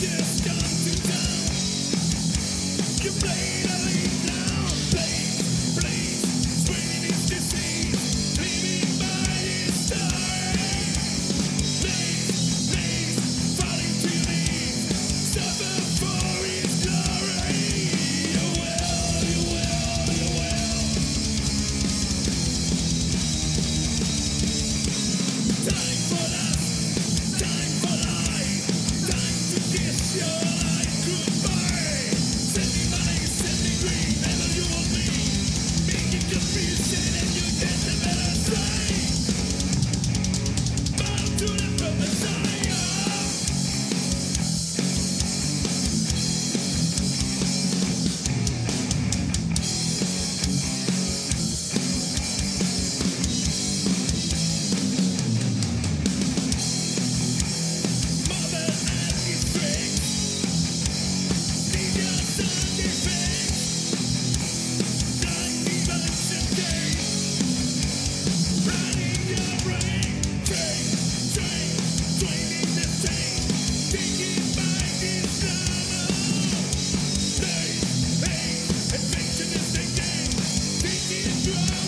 Justice. Yeah.